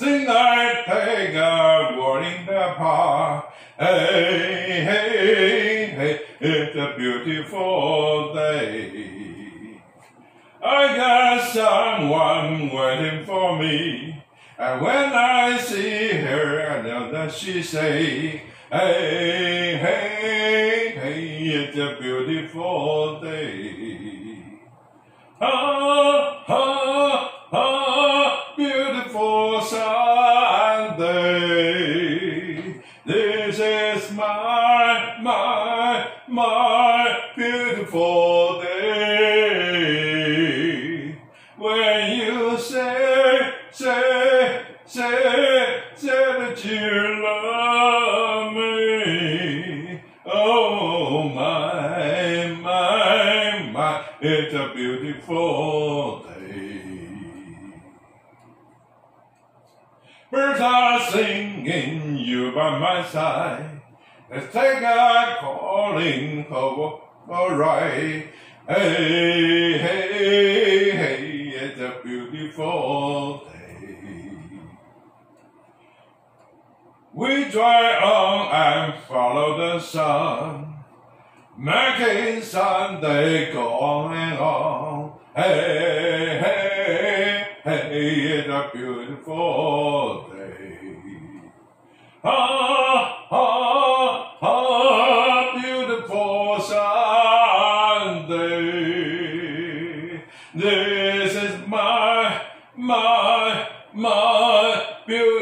life. I take a word the park. Hey, hey, hey, it's a beautiful day. I got someone waiting for me. And when I see her, I know that she say, Hey, hey, hey, it's a beautiful day. Ah, ah, This is my, my, my beautiful day. When you say, say, say, say that you love me. Oh, my, my, my, it's a beautiful day. Birds are singing, you by my side. Let's take a calling call, alright. Hey, hey, hey, it's a beautiful day. We drive on and follow the sun, making Sunday go on and on. Hey, hey, hey, it's a beautiful day. Ah, ah, ah, beautiful Sunday. This is my, my, my beautiful